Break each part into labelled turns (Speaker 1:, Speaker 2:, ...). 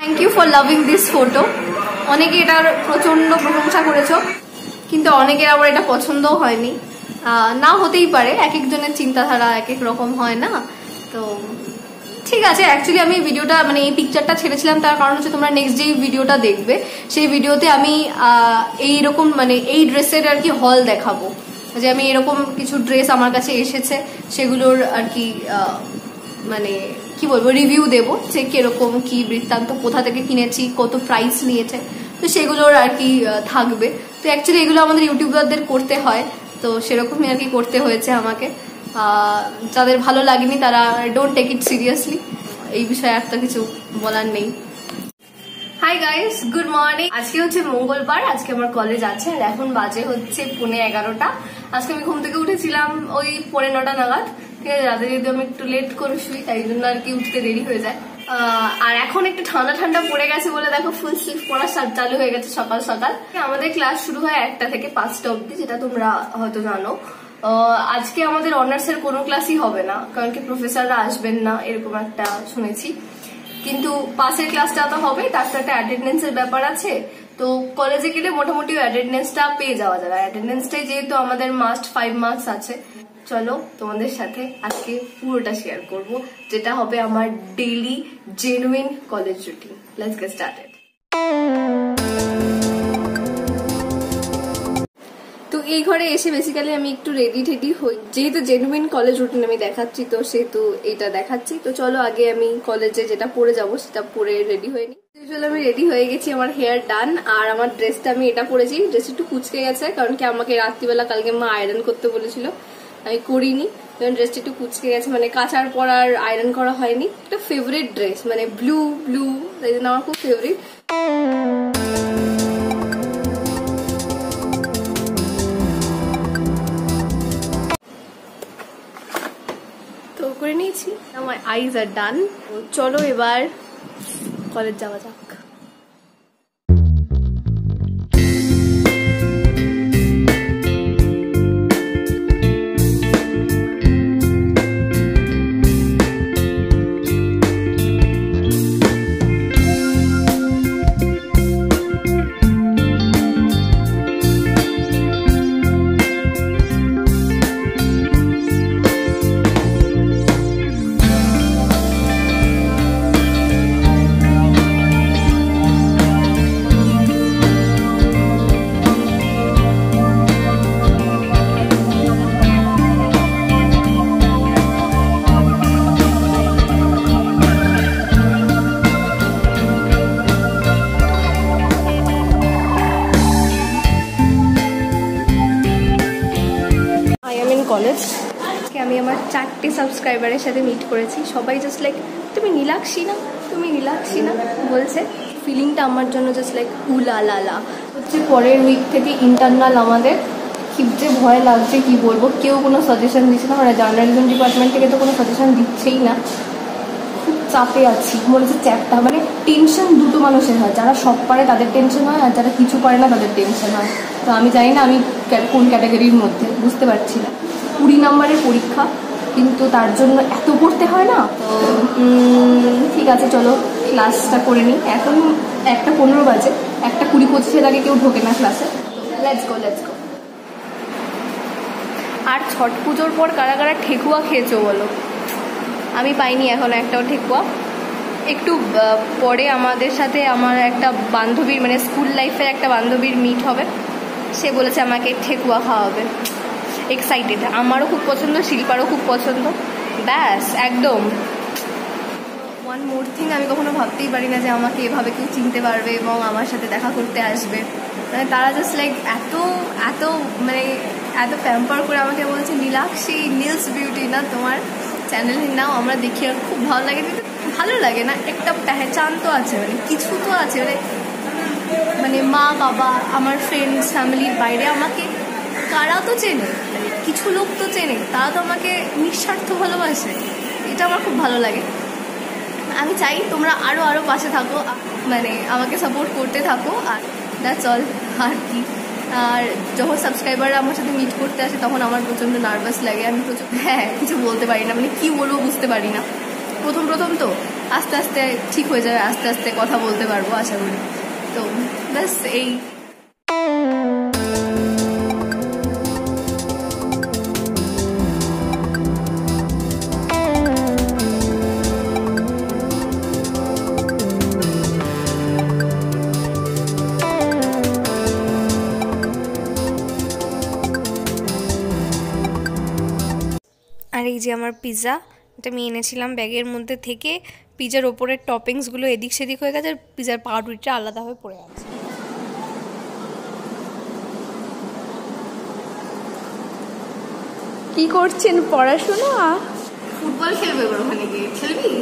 Speaker 1: Thank you for loving this photo অনেকে এটার প্রচণ্ড প্রশংসা করেছ কিন্তু অনেকের আবার এটা পছন্দও হয়নি। না হতেই পারে এক একজনের চিন্তাধারা এক এক রকম হয় না। তো ঠিক আছে অ্যাকচুয়ালি আমি ভিডিওটা মানে এই পিকচারটা ছেড়েছিলাম তার কারণ হচ্ছে তোমরা নেক্সট যে ভিডিওটা দেখবে সেই ভিডিওতে আমি আহ, এইরকম মানে এই ড্রেসের আর কি হল দেখাবো। যে আমি এরকম কিছু ড্রেস আমার কাছে এসেছে সেগুলোর আর কি মানে কি বলব রিভিউ দেব যে কীরকম কি বৃত্তান্ত, কোথা থেকে কিনেছি, কত প্রাইস নিয়েছে। তো সেগুলোর আর কি থাকবে। তো অ্যাকচুয়ালি এগুলো আমাদের ইউটিউবারদের করতে হয়। তো সেরকমই আর কি করতে হয়েছে আমাকে। যাদের ভালো লাগেনি তারা ডোন্ট টেক ইট সিরিয়াসলি এই বিষয়ে তো কিছু বলার নেই। হাই গাইস গুড মর্নিং আজকে হচ্ছে মঙ্গলবার, আজকে আমার কলেজ আছে, আর এখন বাজে হচ্ছে পুনে এগারোটা। আজকে আমি ঘুম থেকে উঠেছিলাম ওই পৌনে নটা নাগাদ। ঠিক আছে রাতে যদি আমি একটু লেট করে শুই, তাই জন্য আর কি উঠতে দেরি হয়ে যায়। আর এখন একটু ঠান্ডা ঠান্ডা পড়ে গেছে বলে দেখো ফুল স্লিভ পড়া চালু হয়ে গেছে সকাল সকাল। আমাদের ক্লাস শুরু হয় একটা থেকে পাঁচটা অবধি যেটা তোমরা হয়তো জানো। আজকে আমাদের অনার্স এর কোনো ক্লাসই হবে না, কারণ কি প্রফেসররা আসবেন না, এরকম একটা শুনেছি। কিন্তু পাশের ক্লাসটা তো হবে তার তো একটা অ্যাটেন্ডেন্স এর ব্যাপার আছে। তো কলেজে গেলে মোটামুটি অ্যাটেন্ডেন্সটা পেয়ে যাওয়া যাবে। অ্যাটেন্ডেন্সটাই যেহেতু আমাদের মাস্ট ফাইভ মার্কস আছে চলো তোমাদের সাথে আজকে পুরোটা শেয়ার করব, যেটা হবে আমার daily genuine college routine let's get started তো এই ঘরে এসে বেসিক্যালি আমি একটু রেডি টেডি হই, যেহেতু জেনুইন কলেজ রুটিন আমি দেখাচ্ছি, তো সেহেতু এটা দেখাচ্ছি। তো চলো আগে আমি কলেজে যেটা পরে যাব, সেটা পরে রেডি হয়ে নি ইউজুয়ালি আমি রেডি হয়ে গেছি, আমার হেয়ার ডান আর আমার ড্রেসটা আমি এটা পরেছি ড্রেস একটু কুচকে গেছে, কারণ কি আমাকে রাত্রিবেলা কালকে মা আয়রন করতে বলেছিল। আমি করিনি। কারণ ড্রেসটা একটু কুচকে গেছে মানে কাচার পর আর আয়রন করা হয়নি। একটা ফেভারিট ড্রেস মানে ব্লু ব্লু তাই জন্য আমার খুব ফেভারিট তো করে নিয়েছি। আমার আইজ আর ডান চলো এবার কলেজ যাওয়া যাক। সাবস্ক্রাইবারের সাথে মিট করেছি। সবাই জাস্ট লাইক তুমি নীলাক্ষী না? তুমি নীলাক্ষী না? বলছে। ফিলিংটা আমার জন্য জাস্ট লাইক উলা লালা হচ্ছে পরের উইক থেকে ইন্টারনাল আমাদের কি যে ভয় লাগছে, কি বলব? কেউ কোনো সাজেশন দিচ্ছে না। মানে জার্নালিজম ডিপার্টমেন্ট থেকে তো কোনো সাজেশন দিচ্ছেই না। খুব চাপে আছি। হচ্ছে চ্যাপটা মানে টেনশন দুটো মানুষের হয়। যারা সব পারে তাদের টেনশন হয়, আর যারা কিছু পারে না তাদের টেনশন হয়। তো আমি জানি না আমি কোন ক্যাটাগরির মধ্যে, বুঝতে পারছি না। কুড়ি নম্বরের পরীক্ষা। কিন্তু তার জন্য এত পড়তে হয় না ঠিক আছে, চলো ক্লাসটা করে নিই। এখন একটা পনেরো বাজে, একটা কুড়ি পঁচিশের আগে কেউ ঢোকে না ক্লাসে লেটস গো লেটস গো আর ছট পুজোর পর কারা কারা ঠেকুয়া খেয়েছো বলো? আমি পাইনি এখন একটাও ঠেকুয়া। একটু পরে আমাদের সাথে আমার একটা বান্ধবীর মানে স্কুল লাইফের একটা বান্ধবীর মিট হবে। সে বলেছে আমাকে ঠেকুয়া খাওয়াবে। এক্সাইটেড আমারও খুব পছন্দ, শিল্পারও খুব পছন্দ। ব্যাস, একদম। ওয়ান মোর থিং আমি কখনো ভাবতেই পারি না যে আমাকে এভাবে কেউ চিনতে পারবে এবং আমার সাথে দেখা করতে আসবে। মানে তারা জাস্ট লাইক এত এত মানে এত প্যাম্পার করে আমাকে বলছে, নীলাক্ষী নীলস বিউটি না তোমার চ্যানেলে নাও, আমরা দেখি, আর খুব ভালো লাগে। কিন্তু ভালো লাগে না, একটা পেহচান তো আছে মানে কিছু তো আছে। মানে মানে মা বাবা আমার ফ্রেন্ডস ফ্যামিলির বাইরে আমাকে, কারা তো চেনে? কিছু লোক তো চেনে, তারা তো আমাকে নিঃস্বার্থ ভালোবাসে। এটা আমার খুব ভালো লাগে। আমি চাই তোমরা আরও আরও পাশে থাকো মানে আমাকে সাপোর্ট করতে থাকো, আর দ্যাটস অল আর কি। আর যখন সাবস্ক্রাইবাররা আমার সাথে মিট করতে আসে, তখন আমার প্রচণ্ড নার্ভাস লাগে। আমি প্রচুর হ্যাঁ কিছু বলতে পারি না মানে কী বলব বুঝতে পারি না। প্রথম প্রথম তো আস্তে আস্তে ঠিক হয়ে যাবে, আস্তে আস্তে কথা বলতে পারব, আশা করি। তো ব্যাস, এই যে আমার পিৎজা এটা আমি এনেছিলাম ব্যাগের মধ্যে থেকে। পিজার ওপরের টপিংসগুলো এদিক সেদিক হয়ে গেছে আর পিজার পাউরুটিটা আলাদাভাবে পড়ে আছে।
Speaker 2: কি করছেন পড়াশোনা?
Speaker 1: ফুটবল খেলবে ওখানে গিয়ে খেলবি?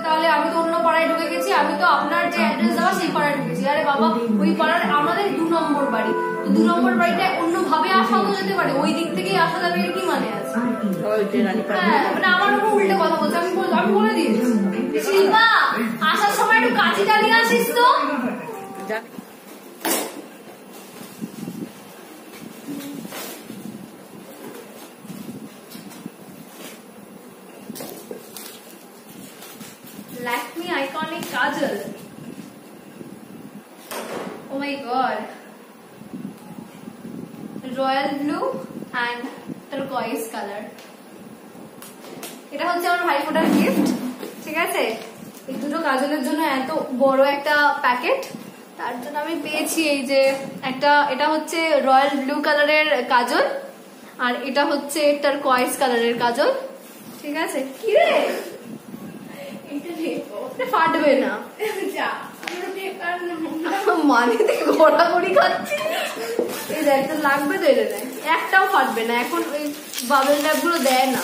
Speaker 1: তাহলে আমি তো অন্য পাড়ায় ঢুকে গেছি আমি তো আপনার যে অ্যাড্রেস দেওয়া সেই পাড়ায় ঢুকেছি আরে বাবা ওই পাড়ার আমাদের দু নম্বর বাড়ি। তো দু নম্বর বাড়িটা অন্য ভাবে আসাও তো যেতে পারে ওই দিক থেকেই আসা যাবে এর কি মানে আছে? হ্যাঁ মানে আমার উপর উল্টে কথা বলছে আমি বল- আমি বলে দিয়েছি। শিল্পা আসার সময় একটু কাঁচিটা নিয়ে আসিস তো। এটা হচ্ছে আমার ভাইফোঁটার গিফট ঠিক আছে? এই দুটো কাজলের জন্য এত বড় একটা প্যাকেট তার জন্য আমি পেয়েছি এই যে একটা এটা হচ্ছে রয়্যাল ব্লু কালারের কাজল আর এটা হচ্ছে টার্কোয়াইজ কালারের কাজল। ঠিক আছে? কি রে? ফাটবে না। মানে ঘোরাঘুরি খাচ্ছি এই দেখ লাগবে তো এটা একটাও ফাটবে না এখন ওই বাবেলগুলো দেয় না।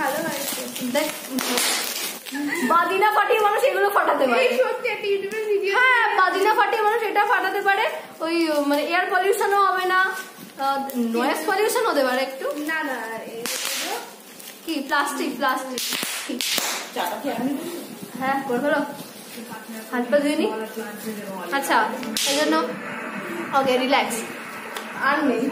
Speaker 2: ভালো লাগছে
Speaker 1: দেখ বাদিনা ফাটিয়ে মানুষ এগুলো ফাটাতে পারে।
Speaker 2: সত্যি একটা ইউটিউবের ভিডিও
Speaker 1: হ্যাঁ বাদিনা ফাটিয়ে মানুষ এটা ফাটাতে পারে। ওই মানে এয়ার পলিউশনও হবে না। নয়েজ পলিউশন হতে পারে একটু।
Speaker 2: না না
Speaker 1: কি প্লাস্টিক প্লাস্টিক হ্যাঁ করে ফেলো হাত পা ধুয়ে নি? আচ্ছা এই জন্য ওকে রিল্যাক্স আর নেই।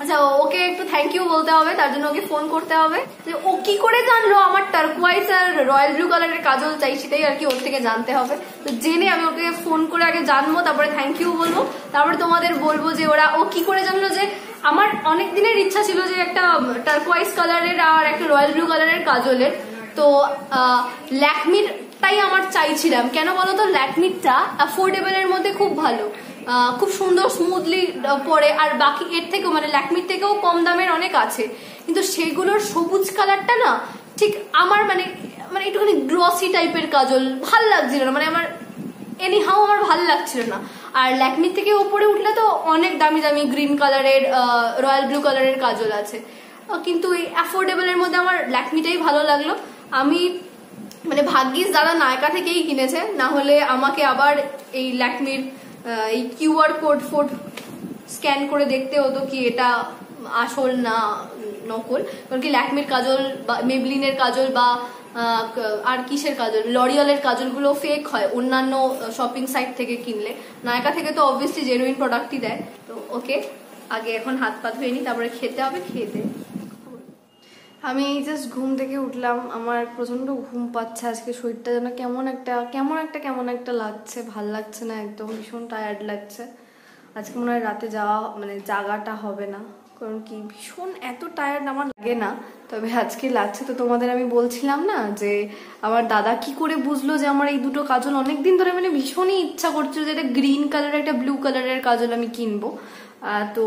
Speaker 1: আচ্ছা ওকে একটু থ্যাংক ইউ বলতে হবে, তার জন্য ওকে ফোন করতে হবে। যে ও কি করে জানলো? আমার টার্কোয়াইজ আর রয়্যাল ব্লু কালারের কাজল চাই, সেটাই আর কি ওর থেকে জানতে হবে। তো জেনে আমি ওকে ফোন করে আগে জানব, তারপরে থ্যাংক ইউ বলব। তারপরে তোমাদের বলব যে ওরা ও কি করে জানলো যে আমার অনেক দিনের ইচ্ছা ছিল যে একটা টার্কোয়াইজ কালারের আর একটা রয়্যাল ব্লু কালারের কাজলের। তো ল্যাকমির তাই আমার চাইছিলাম। কেন বলো তো? ল্যাকমিটটা অ্যাফোর্ডেবল এর মধ্যে খুব ভালো। খুব সুন্দর স্মুথলি পরে আর বাকি এর থেকেও মানে ল্যাকমির থেকেও কম দামের অনেক আছে। কিন্তু সেগুলোর সবুজ কালারটা না, ঠিক আমার মানে মানে একটুখানি গ্লসি টাইপের কাজল, ভালো লাগছিল না। মানে আমার এনি হাউ আমার ভালো লাগছিল না। আর ল্যাকমির থেকে উপরে উঠলে তো অনেক দামি দামি গ্রিন কালারের রয়্যাল ব্লু কালারের কাজল আছে। কিন্তু এই অ্যাফোর্ডেবলের মধ্যে আমার ল্যাকমিটাই ভালো লাগল। আমি মানে ভাগ্যিস দাদা নায়কা থেকেই কিনেছে, না হলে আমাকে আবার এই ল্যাকমির এই কিউআর কোড ফোড স্ক্যান করে দেখতে হতো কি এটা আসল না নকল। কারণ কি ল্যাকমির কাজল বা মেবলিনের কাজল বা আর কিসের কাজল? লরিয়ালের কাজলগুলো ফেক হয়, অন্যান্য শপিং সাইট থেকে কিনলে। নায়কা থেকে তো অবভিয়াসলি জেনুইন প্রোডাক্টই দেয়। তো ওকে আগে এখন হাত পা ধুয়ে নিই তারপরে খেতে হবে খেতে আমি এই জাস্ট ঘুম থেকে উঠলাম, আমার প্রচণ্ড ঘুম পাচ্ছে আজকে, শরীরটা যেন কেমন একটা কেমন একটা কেমন একটা লাগছে, ভালো লাগছে না একদম, ভীষণ টায়ার্ড লাগছে। আজকে মনে হয় রাতে যাওয়া মানে জাগাটা হবে না, কারণ কি, ভীষণ এত টায়ার্ড আমার লাগে না। তবে আজকে লাগছে তো তোমাদের আমি বলছিলাম না যে, আমার দাদা কি করে বুঝলো যে আমার এই দুটো কাজল অনেকদিন ধরে মানে ভীষণই ইচ্ছা করছিল যে একটা গ্রিন কালারের একটা ব্লু কালারের কাজল আমি কিনবো। তো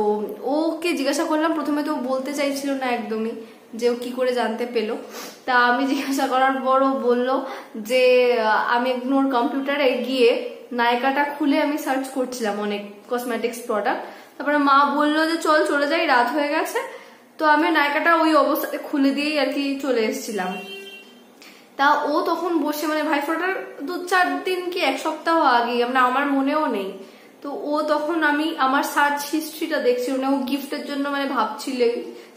Speaker 1: ওকে জিজ্ঞাসা করলাম, প্রথমে তো বলতে চাইছিল না একদমই। যে ও কি করে জানতে পেল। তা আমি জিজ্ঞাসা করার পর ও বলল যে আমি ওর কম্পিউটারে গিয়ে নায়িকাটা খুলে আমি সার্চ করছিলাম অনেক কসমেটিক্স প্রোডাক্ট তারপরে মা বলল যে, চল চলে যাই, রাত হয়ে গেছে। তো আমি নায়িকাটা ওই অবস্থাতে খুলে দিয়েই আর কি চলে এসেছিলাম। তা ও তখন বসে মানে ভাইফোঁটার দু চার দিন কি এক সপ্তাহ আগে মানে আমার মনেও নেই। তো ও তখন আমি আমার সার্চ হিস্ট্রিটা দেখছি। মানে ও গিফটের জন্য মানে ভাবছিল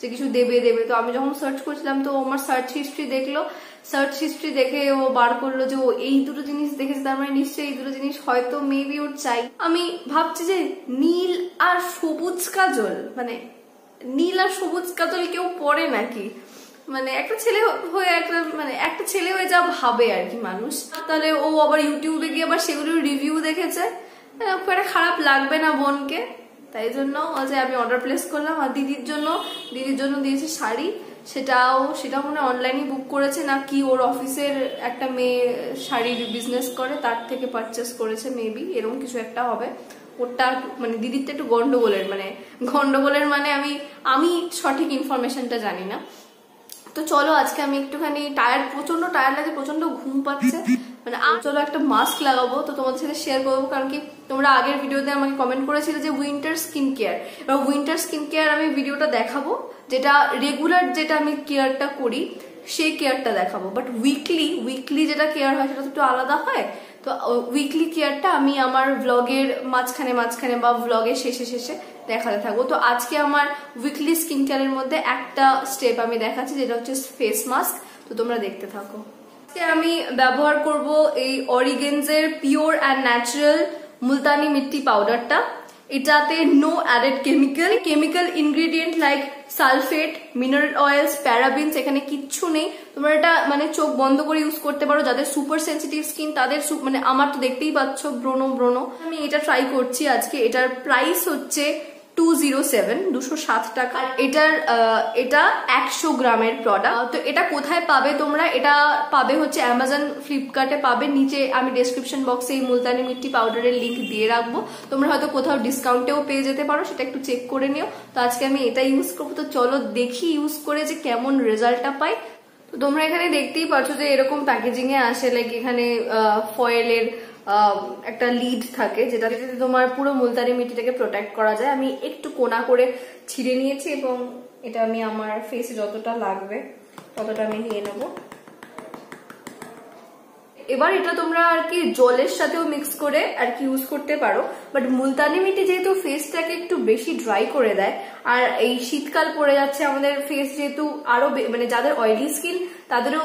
Speaker 1: যে কিছু দেবে দেবে। তো আমি যখন সার্চ করছিলাম, তো আমার সার্চ হিস্ট্রি দেখল। সার্চ হিস্ট্রি দেখে ও বার করল যে ও এই দুটো জিনিস দেখেছে, তার মানে নিশ্চয়ই এই দুটো জিনিস হয়তো মেবি ওর চাই। আমি ভাবছি যে নীল আর সবুজ কাজল মানে নীল আর সবুজ কাজল কেউ পরে নাকি? মানে একটা ছেলে হয়ে একটা মানে একটা ছেলে হয়ে যা ভাবে আর কি মানুষ। তাহলে ও আবার ইউটিউবে গিয়ে আবার সেগুলোর রিভিউ দেখেছে। খুব একটা খারাপ লাগবে না বোনকে। তাই জন্য যে আমি অর্ডার প্লেস করলাম আর দিদির জন্য দিদির জন্য দিয়েছি শাড়ি। সেটাও সেটাও মনে অনলাইনে বুক করেছে না কি, ওর অফিসের একটা মেয়ে শাড়ির বিজনেস করে, তার থেকে পারচেস করেছে মেবি এরকম কিছু একটা হবে। ওরটা মানে দিদিরটা একটু গন্ডগোলের মানে গন্ডগোলের মানে আমি আমি সঠিক ইনফরমেশনটা জানি না। তো চলো, আজকে আমি একটুখানি টায়ার প্রচণ্ড টায়ার লাগে প্রচণ্ড ঘুম পাচ্ছে। মানে চলো একটা মাস্ক লাগাবো, তো তোমাদের সাথে শেয়ার করব, কারণ কি তোমরা আগের ভিডিওতে আমাকে কমেন্ট করেছিলে যে উইন্টার স্কিন কেয়ার এবার উইন্টার স্কিন কেয়ার আমি ভিডিওটা দেখাবো, যেটা রেগুলার যেটা আমি কেয়ারটা করি, সেই কেয়ারটা দেখাবো। বাট উইকলি উইকলি যেটা কেয়ার হয় সেটা তো একটু আলাদা হয়। তো উইকলি কেয়ারটা আমি আমার ভ্লগের মাঝখানে মাঝখানে বা ভ্লগের শেষে শেষে দেখাতে থাকব। তো আজকে আমার উইকলি স্কিন কেয়ারের মধ্যে একটা স্টেপ আমি দেখাচ্ছি, যেটা হচ্ছে ফেস মাস্ক তো তোমরা দেখতে থাকো। আমি ব্যবহার করব এই অরিগেন্সের pure and natural Multani mitti পাউডারটা। এটাতে no added chemical chemical ingredient like sulphate mineral oils parabens এখানে কিচ্ছু নেই। তোমরা এটা মানে চোখ বন্ধ করে ইউজ করতে পারো। যাদের সুপার সেন্সিটিভ স্কিন তাদের মানে আমার তো দেখতেই পাচ্ছ ব্রণ ব্রণ আমি এটা ট্রাই করছি আজকে। এটার প্রাইস হচ্ছে টু জিরো সেভেন দুশো সাত টাকা। এটার এটা একশো গ্রামের প্রোডাক্ট তো এটা কোথায় পাবে তোমরা? এটা পাবে হচ্ছে অ্যামাজন ফ্লিপকার্টে পাবে। নিচে আমি ডেসক্রিপশন মুলতানি পাউডারের দিয়ে রাখব। তোমরা হয়তো কোথাও ডিসকাউন্টেও পেয়ে যেতে পারো, সেটা একটু চেক করে নিও। তো আজকে আমি এটা ইউজ করব। তো চলো দেখি ইউজ করে যে কেমন রেজাল্টটা পাই। তো তোমরা এখানে দেখতেই পাচ্ছ যে এরকম প্যাকেজিং এ আসে লাইক এখানে ফয়েলের একটা লিড থাকে যেটা যেটাতে তোমার পুরো মুলতানি মিটিটাকে প্রোটেক্ট করা যায়। আমি একটু কোনা করে ছিঁড়ে নিয়েছি এবং এটা আমি আমার ফেসে যতটা লাগবে ততটা আমি নিয়ে নেব। এবার এটা তোমরা আর কি জলের সাথেও মিক্স করে আর কি ইউজ করতে পারো। বাট মুলতানি মিটি যেহেতু ফেসটাকে একটু বেশি ড্রাই করে দেয়, আর এই শীতকাল পড়ে যাচ্ছে, আমাদের ফেস যেহেতু আরও মানে যাদের অয়েলি স্কিন তাদেরও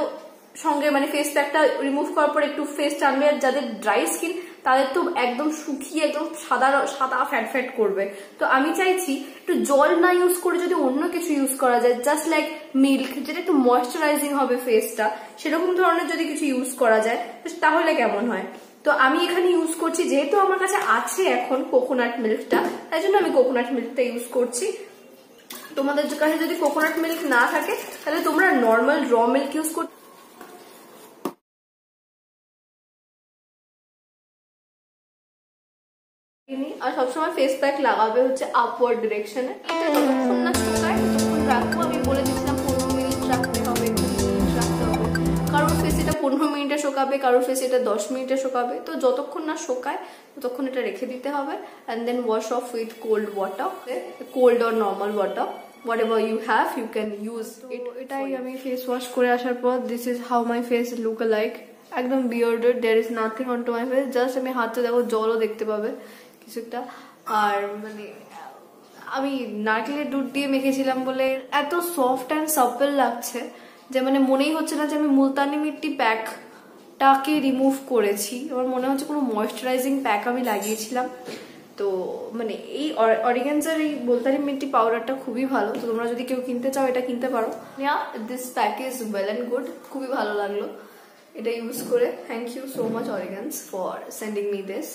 Speaker 1: সঙ্গে মানে ফেস প্যাকটা রিমুভ করার পর একটু ফেস টানবে। আর যাদের ড্রাই স্কিন তাদের তো একদম শুকিয়ে একদম সাদা সাদা ফ্যাট ফ্যাট করবে। তো আমি চাইছি একটু জল না ইউজ করে যদি অন্য কিছু ইউজ করা যায় জাস্ট লাইক মিল্ক যেটা একটু ময়শ্চারাইজিং হবে ফেসটা সেরকম ধরনের যদি কিছু ইউজ করা যায় তাহলে কেমন হয়? তো আমি এখানে ইউজ করছি, যেহেতু আমার কাছে আছে এখন কোকোনাট মিল্কটা তাই জন্য আমি কোকোনাট মিল্কটা ইউজ করছি। তোমাদের কাছে যদি কোকোনাট মিল্ক না থাকে, তাহলে তোমরা নর্মাল র মিল্ক ইউজ করতে আর সবসময় ফেস প্যাক লাগাবে হচ্ছে আপওয়ার্ড ডিরেকশনে এটা যতক্ষণ না শুকায় ততক্ষণ রাখব। আমি বলে দিচ্ছিলাম পনেরো মিনিট রাখতে হবে মিনিট রাখতে হবে। কারোর ফেস এটা পনেরো মিনিটে শোকাবে কারোর ফেস এটা দশ মিনিটে শোকাবে। তো যতক্ষণ না শোকায় ততক্ষণ এটা রেখে দিতে হবে। And then wash off with cold water cold or normal water whatever you have you can use এটাই আমি ফেস ওয়াশ করে আসার পর this is how my face look like একদম bearded there is nothing on to my face just আমি হাতে দেখো জলও দেখতে পাবে। কিছু একটা আর মানে আমি নারকেলের দুধ দিয়ে মেখেছিলাম বলে এত সফট অ্যান্ড সাপল লাগছে যে মানে মনেই হচ্ছে না যে আমি মুলতানি মিট্টি প্যাকটাকে রিমুভ করেছি। আমার মনে হচ্ছে কোনো ময়শ্চারাইজিং প্যাক আমি লাগিয়েছিলাম। তো মানে এই অরিগেন্সার এই মুলতানি মিট্টি পাউডারটা খুবই ভালো। তো তোমরা যদি কেউ কিনতে চাও, এটা কিনতে পারো। This pack is well and good খুবই ভালো লাগল এটা ইউজ করে। Thank you so much Origence for sending me this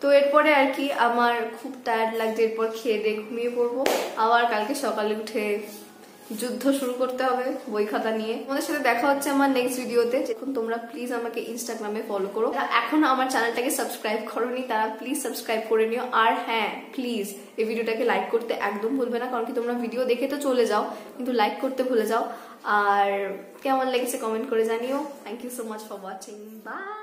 Speaker 1: তো এরপরে আর কি আমার খুব টায়ার্ড লাগছে, এরপর খেয়ে দিয়ে ঘুমিয়ে পড়ব। আবার কালকে সকালে উঠে যুদ্ধ শুরু করতে হবে, বই খাতা নিয়ে। তোমাদের সাথে দেখা হচ্ছে আমার নেক্সট ভিডিওতে এখন তোমরা প্লিজ আমাকে ইনস্টাগ্রামে ফলো করো। এখনও আমার চ্যানেলটাকে সাবস্ক্রাইব করোনি, তারা প্লিজ সাবস্ক্রাইব করে নিও। আর হ্যাঁ প্লিজ এই ভিডিওটাকে লাইক করতে একদম ভুলবে না, কারণ কি তোমরা ভিডিও দেখে তো চলে যাও, কিন্তু লাইক করতে ভুলে যাও। আর কেমন লেগেছে কমেন্ট করে জানিও। Thank you so much for watching bye